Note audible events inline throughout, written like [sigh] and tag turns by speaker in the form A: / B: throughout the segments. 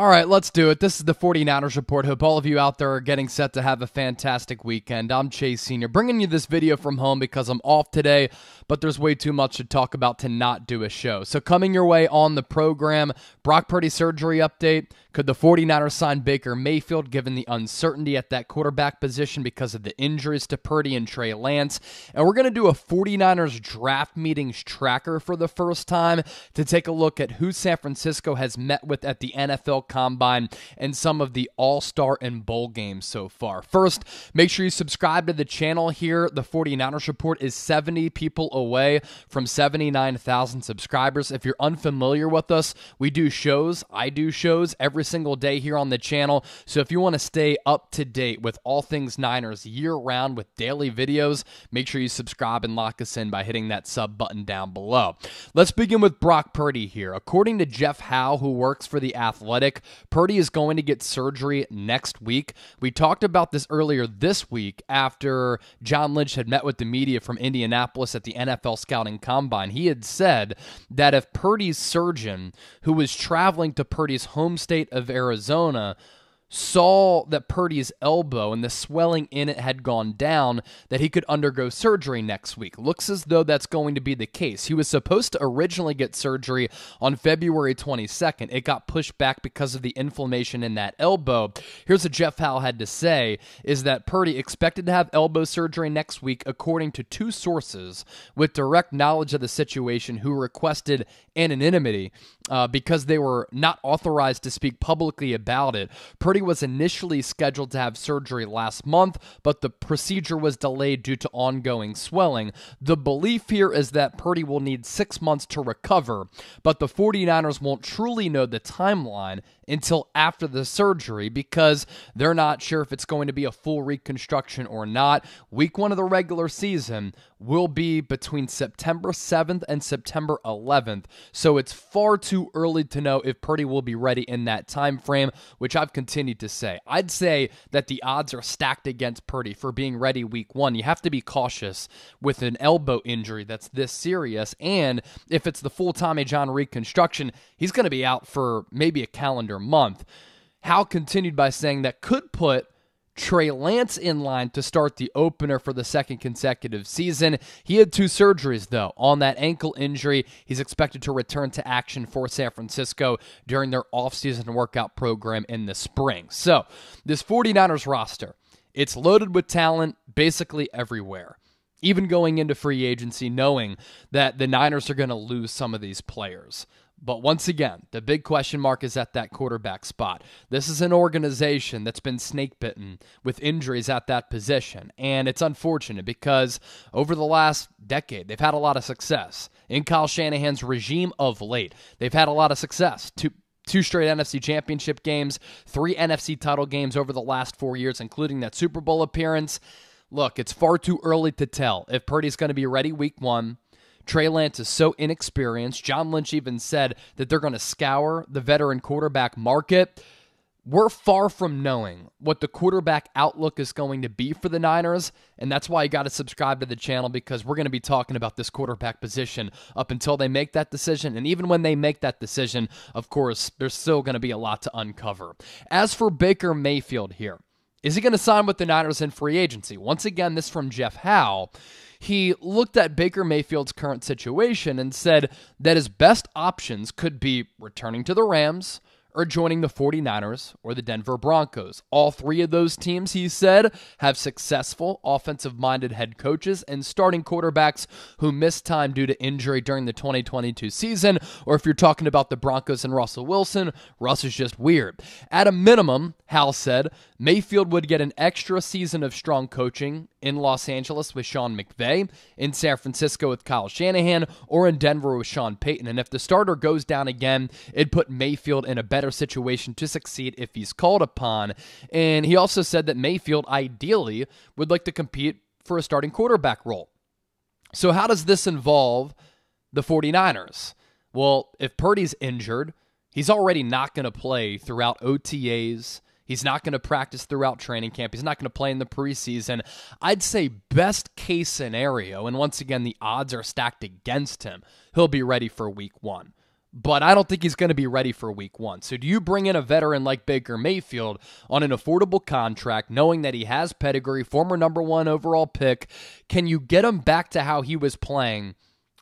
A: All right, let's do it. This is the 49ers Report. Hope all of you out there are getting set to have a fantastic weekend. I'm Chase Senior, bringing you this video from home because I'm off today, but there's way too much to talk about to not do a show. So, coming your way on the program, Brock Purdy surgery update. Could the 49ers sign Baker Mayfield given the uncertainty at that quarterback position because of the injuries to Purdy and Trey Lance? And we're going to do a 49ers draft meetings tracker for the first time to take a look at who San Francisco has met with at the NFL Combine and some of the All Star and Bowl games so far. First, make sure you subscribe to the channel here. The 49ers Report is 70 people away from 79,000 subscribers. If you're unfamiliar with us, we do shows. I do shows every every single day here on the channel. So if you want to stay up to date with all things Niners year round with daily videos, make sure you subscribe and lock us in by hitting that sub button down below. Let's begin with Brock Purdy here. According to Jeff Howe, who works for The Athletic, Purdy is going to get surgery next week. We talked about this earlier this week after John Lynch had met with the media from Indianapolis at the NFL Scouting Combine. He had said that if Purdy's surgeon, who was traveling to Purdy's home state of Arizona saw that Purdy's elbow and the swelling in it had gone down, that he could undergo surgery next week. Looks as though that's going to be the case. He was supposed to originally get surgery on February 22nd. It got pushed back because of the inflammation in that elbow. Here's what Jeff Howe had to say is that Purdy expected to have elbow surgery next week according to two sources with direct knowledge of the situation who requested anonymity uh, because they were not authorized to speak publicly about it. Purdy was initially scheduled to have surgery last month, but the procedure was delayed due to ongoing swelling. The belief here is that Purdy will need six months to recover, but the 49ers won't truly know the timeline until after the surgery because they're not sure if it's going to be a full reconstruction or not. Week one of the regular season will be between September 7th and September 11th, so it's far too early to know if Purdy will be ready in that time frame, which I've continued to say. I'd say that the odds are stacked against Purdy for being ready week one. You have to be cautious with an elbow injury that's this serious, and if it's the full Tommy John reconstruction, he's going to be out for maybe a calendar month. Howe continued by saying that could put Trey Lance in line to start the opener for the second consecutive season. He had two surgeries, though, on that ankle injury. He's expected to return to action for San Francisco during their offseason workout program in the spring. So, this 49ers roster, it's loaded with talent basically everywhere. Even going into free agency, knowing that the Niners are going to lose some of these players. But once again, the big question mark is at that quarterback spot. This is an organization that's been snake bitten with injuries at that position. And it's unfortunate because over the last decade, they've had a lot of success. In Kyle Shanahan's regime of late, they've had a lot of success. Two, two straight NFC championship games, three NFC title games over the last four years, including that Super Bowl appearance. Look, it's far too early to tell if Purdy's going to be ready week one Trey Lance is so inexperienced. John Lynch even said that they're going to scour the veteran quarterback market. We're far from knowing what the quarterback outlook is going to be for the Niners, and that's why you got to subscribe to the channel because we're going to be talking about this quarterback position up until they make that decision. And even when they make that decision, of course, there's still going to be a lot to uncover. As for Baker Mayfield here, is he going to sign with the Niners in free agency? Once again, this from Jeff Howe he looked at Baker Mayfield's current situation and said that his best options could be returning to the Rams or joining the 49ers or the Denver Broncos. All three of those teams, he said, have successful offensive minded head coaches and starting quarterbacks who missed time due to injury during the 2022 season. Or if you're talking about the Broncos and Russell Wilson, Russ is just weird. At a minimum, Howe said, Mayfield would get an extra season of strong coaching in Los Angeles with Sean McVay, in San Francisco with Kyle Shanahan, or in Denver with Sean Payton. And if the starter goes down again, it'd put Mayfield in a better situation to succeed if he's called upon. And he also said that Mayfield ideally would like to compete for a starting quarterback role. So, how does this involve the 49ers? Well, if Purdy's injured, he's already not going to play throughout OTAs. He's not going to practice throughout training camp. He's not going to play in the preseason. I'd say best case scenario, and once again, the odds are stacked against him, he'll be ready for week one. but I don't think he's going to be ready for week one. So, do you bring in a veteran like Baker Mayfield on an affordable contract, knowing that he has pedigree, former number one overall pick? Can you get him back to how he was playing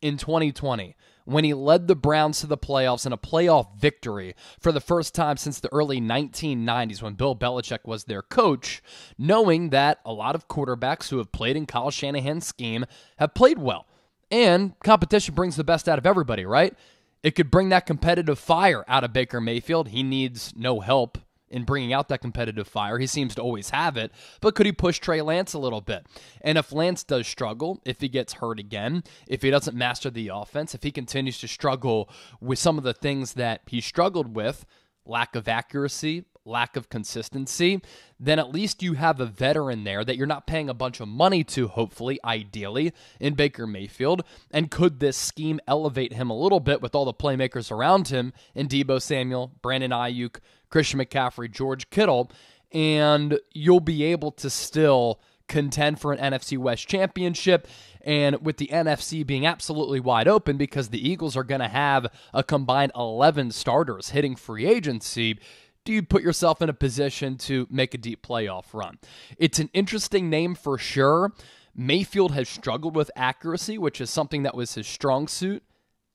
A: in 2020? When he led the Browns to the playoffs in a playoff victory for the first time since the early 1990s when Bill Belichick was their coach, knowing that a lot of quarterbacks who have played in Kyle Shanahan's scheme have played well. And competition brings the best out of everybody, right? It could bring that competitive fire out of Baker Mayfield. He needs no help in bringing out that competitive fire. He seems to always have it, but could he push Trey Lance a little bit? And if Lance does struggle, if he gets hurt again, if he doesn't master the offense, if he continues to struggle with some of the things that he struggled with, lack of accuracy, lack of consistency, then at least you have a veteran there that you're not paying a bunch of money to, hopefully, ideally, in Baker Mayfield. And could this scheme elevate him a little bit with all the playmakers around him in Deebo Samuel, Brandon Aiyuk, Christian McCaffrey, George Kittle? And you'll be able to still contend for an NFC West championship. And with the NFC being absolutely wide open because the Eagles are going to have a combined 11 starters hitting free agency, do you put yourself in a position to make a deep playoff run? It's an interesting name for sure. Mayfield has struggled with accuracy, which is something that was his strong suit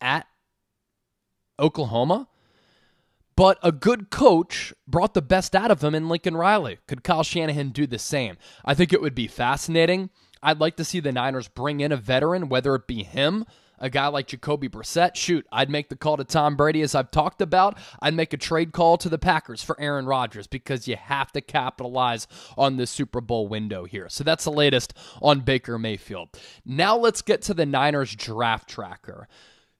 A: at Oklahoma. But a good coach brought the best out of him in Lincoln Riley. Could Kyle Shanahan do the same? I think it would be fascinating. I'd like to see the Niners bring in a veteran, whether it be him a guy like Jacoby Brissett, shoot, I'd make the call to Tom Brady as I've talked about. I'd make a trade call to the Packers for Aaron Rodgers because you have to capitalize on the Super Bowl window here. So that's the latest on Baker Mayfield. Now let's get to the Niners draft tracker.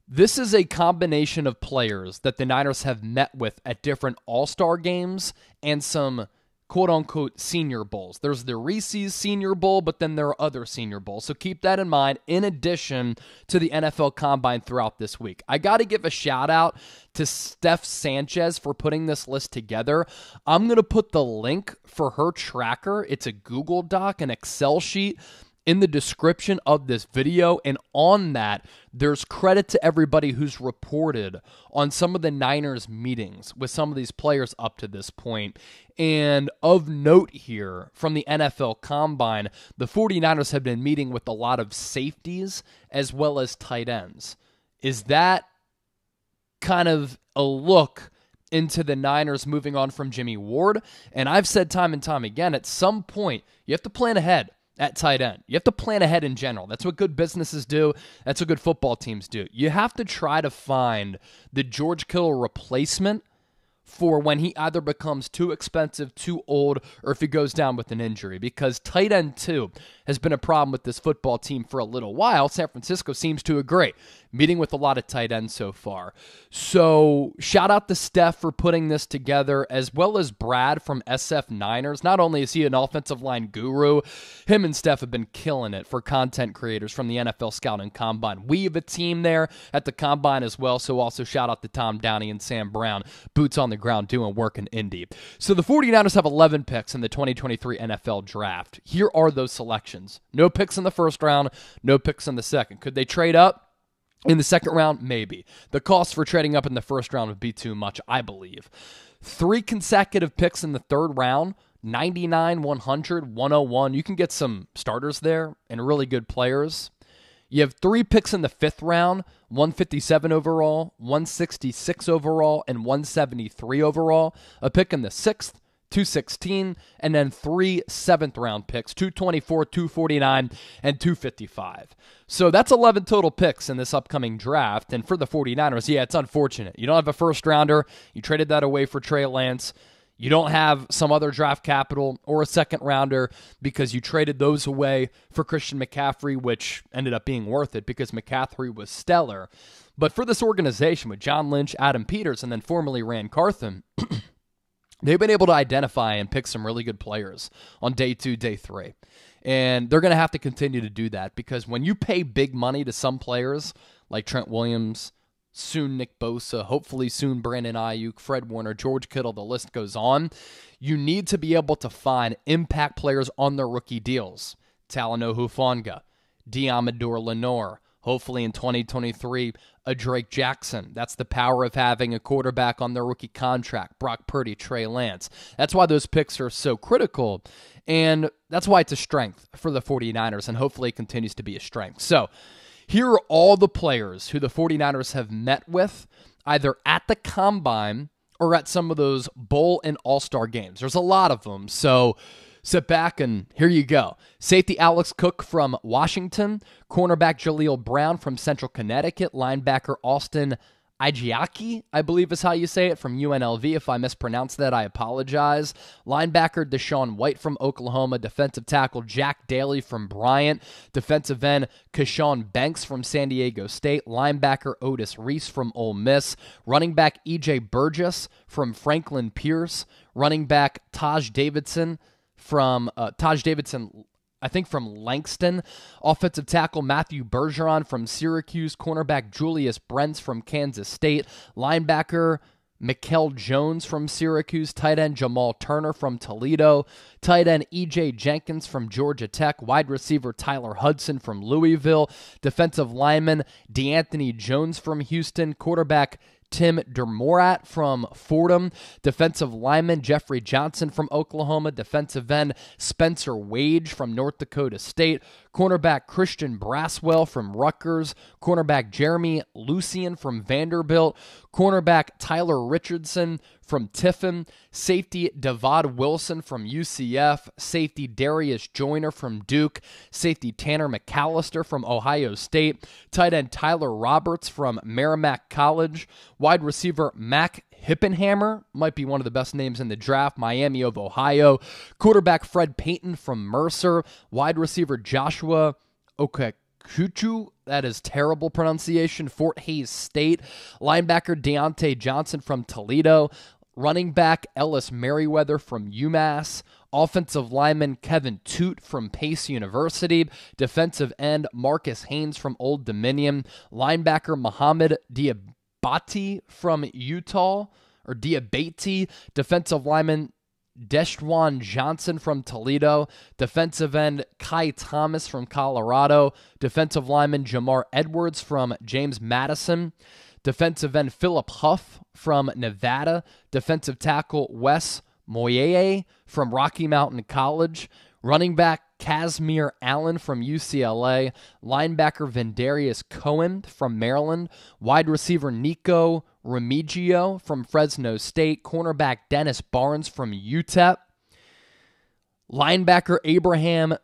A: This is a combination of players that the Niners have met with at different All Star games and some quote unquote senior bowls. There's the Reese's Senior Bowl, but then there are other senior bowls. So keep that in mind in addition to the NFL Combine throughout this week. I got to give a shout out to Steph Sanchez for putting this list together. I'm going to put the link for her tracker. It's a Google Doc, an Excel sheet in the description of this video. And on that, there's credit to everybody who's reported on some of the Niners meetings with some of these players up to this point. And of note here from the NFL Combine, the 49ers have been meeting with a lot of safeties as well as tight ends. Is that kind of a look? into the Niners moving on from Jimmy Ward. And I've said time and time again, at some point, you have to plan ahead at tight end. You have to plan ahead in general. That's what good businesses do. That's what good football teams do. You have to try to find the George Kittle replacement for when he either becomes too expensive, too old, or if he goes down with an injury. Because tight end, too, has been a problem with this football team for a little while. San Francisco seems to agree, meeting with a lot of tight ends so far. So, shout out to Steph for putting this together, as well as Brad from SF Niners. Not only is he an offensive line guru, him and Steph have been killing it for content creators from the NFL Scouting Combine. We have a team there at the Combine as well. So, also shout out to Tom Downey and Sam Brown, boots on the ground doing work in Indy. So, the 49ers have 11 picks in the 2023 NFL Draft. Here are those selections. No picks in the first round, no picks in the second. Could they trade up? In the second round, maybe. The cost for trading up in the first round would be too much, I believe. Three consecutive picks in the third round 99, 100, 101. You can get some starters there and really good players. You have three picks in the fifth round 157 overall, 166 overall, and 173 overall. A pick in the sixth, 216, and then three seventh round picks 224, 249, and 255. So that's 11 total picks in this upcoming draft. And for the 49ers, yeah, it's unfortunate. You don't have a first rounder, you traded that away for Trey Lance. You don't have some other draft capital or a second rounder because you traded those away for Christian McCaffrey, which ended up being worth it because McCaffrey was stellar. But for this organization with John Lynch, Adam Peters, and then formerly Ran Carthon, [clears throat] they've been able to identify and pick some really good players on day two, day three. And they're going to have to continue to do that because when you pay big money to some players like Trent Williams, soon Nick Bosa, hopefully soon Brandon Aiyuk, Fred Warner, George Kittle, the list goes on, you need to be able to find impact players on their rookie deals. Talanoa Hufanga, Deommodore Lenoir, Hopefully in 2023, a Drake Jackson. That's the power of having a quarterback on their rookie contract. Brock Purdy, Trey Lance. That's why those picks are so critical. And that's why it's a strength for the 49ers, and hopefully it continues to be a strength. So, here are all the players who the 49ers have met with, either at the combine or at some of those bowl and all star games. There's a lot of them. So, sit back and here you go. Safety Alex Cook from Washington, cornerback Jaleel Brown from Central Connecticut, linebacker Austin Ajiake, I believe is how you say it, from UNLV. If I mispronounce that, I apologize. Linebacker DaShaun White from Oklahoma. Defensive tackle Jack Daly from Bryant. Defensive end Keshawn Banks from San Diego State. Linebacker Otis Reese from Ole Miss. Running back EJ Burgess from Franklin Pierce. Running back Taj Davidson from uh, Taj Davidson I think from Langston. Offensive tackle Matthew Bergeron from Syracuse. Cornerback Julius Brents from Kansas State. Linebacker Mikel Jones from Syracuse, tight end Jamal Turner from Toledo, tight end EJ Jenkins from Georgia Tech, wide receiver Tyler Hudson from Louisville, defensive lineman DeAnthony Jones from Houston, quarterback Tim DeMorat from Fordham, defensive lineman Jeffrey Johnson from Oklahoma, defensive end Spencer Waege from North Dakota State, cornerback Christian Braswell from Rutgers, cornerback Jeremy Lucien from Vanderbilt, cornerback Tyler Richardson from Tiffin, safety Divaad Wilson from UCF, safety Darius Joiner from Duke, safety Tanner McCalister from Ohio State, tight end Tyler Roberts from Merrimack College, wide receiver Mac Hippenhammer might be one of the best names in the draft. Miami of Ohio. Quarterback Fred Payton from Mercer. Wide receiver Joshua Okekuchu. That is terrible pronunciation. Fort Hays State. Linebacker Deontay Johnson from Toledo. Running back Ellis Merriweather from UMass. Offensive lineman Kevin Toot from Pace University. Defensive end Marcus Haynes from Old Dominion. Linebacker Muhammad Diabate from Utah. Or Diabate. Defensive lineman Deshwan Johnson from Toledo, defensive end Kai Thomas from Colorado, defensive lineman Jamar Edwards from James Madison, defensive end Philip Huff from Nevada, defensive tackle Wes Moyeye from Rocky Mountain College, running back Casimir Allen from UCLA, linebacker Vendarius Cohen from Maryland, wide receiver Nico Remigio from Fresno State, cornerback Dennis Barnes from UTEP, linebacker Abraham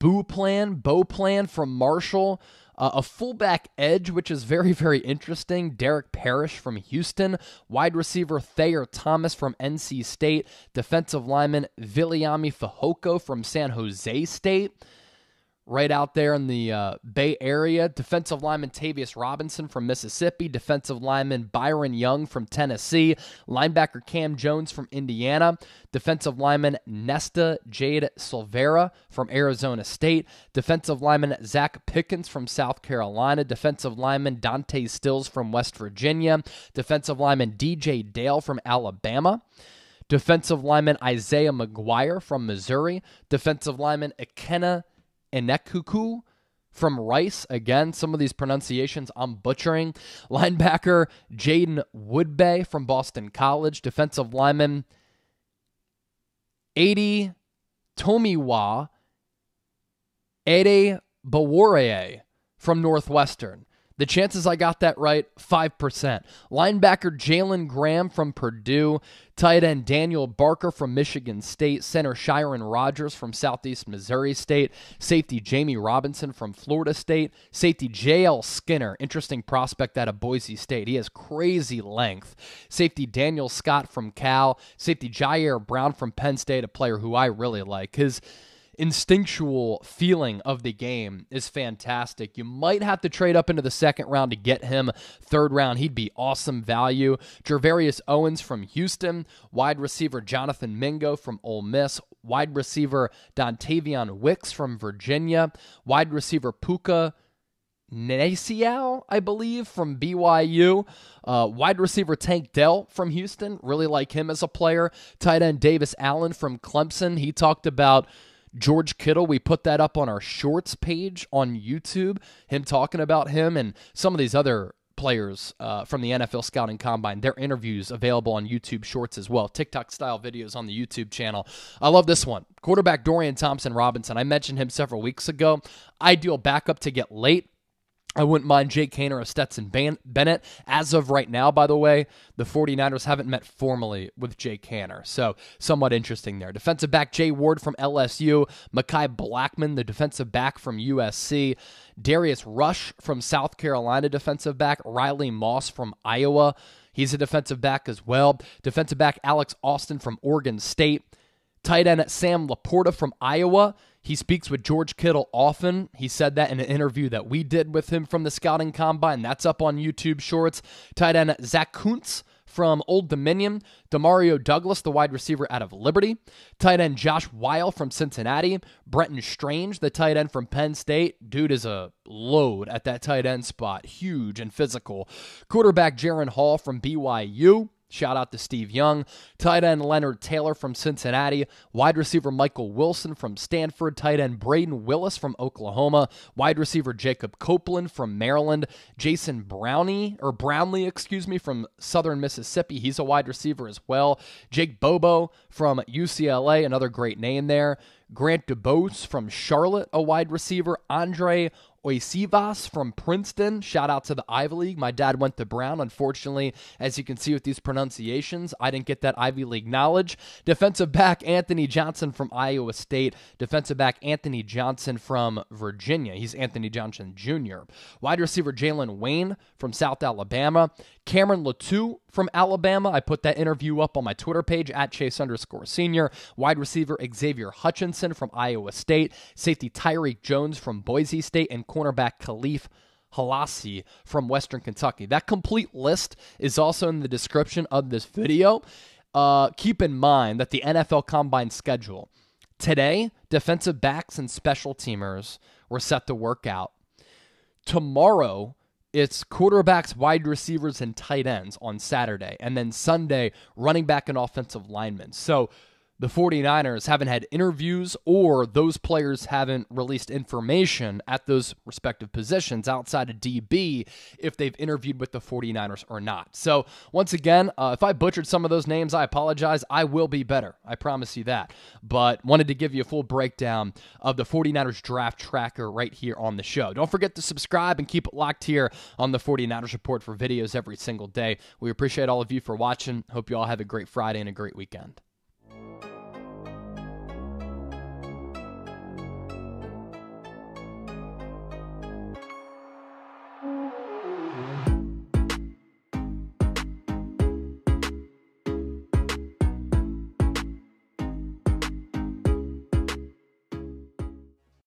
A: Bouplan, Beauplan from Marshall, uh, a fullback edge, which is very, very interesting. Derek Parrish from Houston. Wide receiver Thayer Thomas from NC State. Defensive lineman Viliami Fehoko from San Jose State right out there in the uh, Bay Area. Defensive lineman Tavius Robinson from Mississippi. Defensive lineman Byron Young from Tennessee. Linebacker Cam Jones from Indiana. Defensive lineman Nesta Jade Silvera from Arizona State. Defensive lineman Zach Pickens from South Carolina. Defensive lineman Dante Stills from West Virginia. Defensive lineman DJ Dale from Alabama. Defensive lineman Isaiah McGuire from Missouri. Defensive lineman Ikenna Enechukwu from Rice. Again, some of these pronunciations I'm butchering. Linebacker Jaiden Woodbey from Boston College. Defensive lineman 80 Tomiwa Ede Bawore from Northwestern. The chances I got that right, 5%. Linebacker Jalen Graham from Purdue. Tight end Daniel Barker from Michigan State. Center Shiron Rogers from Southeast Missouri State. Safety Jammie Robinson from Florida State. Safety J.L. Skinner, interesting prospect out of Boise State. He has crazy length. Safety Daniel Scott from Cal. Safety Ji'Ayir Brown from Penn State, a player who I really like. His instinctual feeling of the game is fantastic. You might have to trade up into the second round to get him. Third round, he'd be awesome value. Gervarrius Owens from Houston, wide receiver Jonathan Mingo from Ole Miss, wide receiver Dontayvion Wicks from Virginia, wide receiver Puka. Nacua, I believe, from BYU. Uh, wide receiver Tank Dell from Houston. Really like him as a player. Tight end Davis Allen from Clemson. He talked about George Kittle, we put that up on our shorts page on YouTube, him talking about him and some of these other players uh, from the NFL Scouting Combine. Their interviews available on YouTube Shorts as well, TikTok style videos on the YouTube channel. I love this one. Quarterback Dorian Thompson Robinson. I mentioned him several weeks ago. Ideal backup to get late. I wouldn't mind Jake Haener or Stetson Bennett. As of right now, by the way, the 49ers haven't met formally with Jake Haener. So, somewhat interesting there. Defensive back Jay Ward from LSU, Mekhi Blackman, the defensive back from USC, Darius Rush from South Carolina, defensive back, Riley Moss from Iowa. He's a defensive back as well. Defensive back Alex Austin from Oregon State. Tight end Sam LaPorta from Iowa. He speaks with George Kittle often. He said that in an interview that we did with him from the scouting combine. That's up on YouTube Shorts. Tight end Zach Kuntz from Old Dominion, Demario Douglas, the wide receiver out of Liberty, tight end Josh Whyle from Cincinnati, Brenton Strange, the tight end from Penn State. Dude is a load at that tight end spot, huge and physical. Quarterback Jaren Hall from BYU. Shout out to Steve Young. Tight end Leonard Taylor from Cincinnati. Wide receiver Michael Wilson from Stanford. Tight end Brayden Willis from Oklahoma. Wide receiver Jacob Copeland from Maryland. Jason Brownie, or Brownlee, excuse me, from Southern Mississippi. He's a wide receiver as well. Jake Bobo from UCLA, another great name there. Grant DuBose from Charlotte, a wide receiver. Andre Iosivas from Princeton. Shout out to the Ivy League. My dad went to Brown. Unfortunately, as you can see with these pronunciations, I didn't get that Ivy League knowledge. Defensive back Anthony Johnson from Iowa State. Defensive back Anthony Johnson from Virginia. He's Anthony Johnson Jr. Wide receiver Jalen Wayne from South Alabama. Cameron Latu from Alabama. I put that interview up on my Twitter page at Chase underscore senior. Wide receiver Xavier Hutchinson from Iowa State. Safety Tyreque Jones from Boise State. And cornerback Kahlef Hailassie from Western Kentucky. That complete list is also in the description of this video. Uh, keep in mind that the NFL Combine schedule today, defensive backs and special teamers were set to work out. Tomorrow, it's quarterbacks, wide receivers, and tight ends on Saturday. And then Sunday, running back and offensive linemen. So the 49ers haven't had interviews or those players haven't released information at those respective positions outside of DB if they've interviewed with the 49ers or not. So, once again, uh, if I butchered some of those names, I apologize. I will be better. I promise you that. But wanted to give you a full breakdown of the 49ers draft tracker right here on the show. Don't forget to subscribe and keep it locked here on the 49ers Report for videos every single day. We appreciate all of you for watching. Hope you all have a great Friday and a great weekend.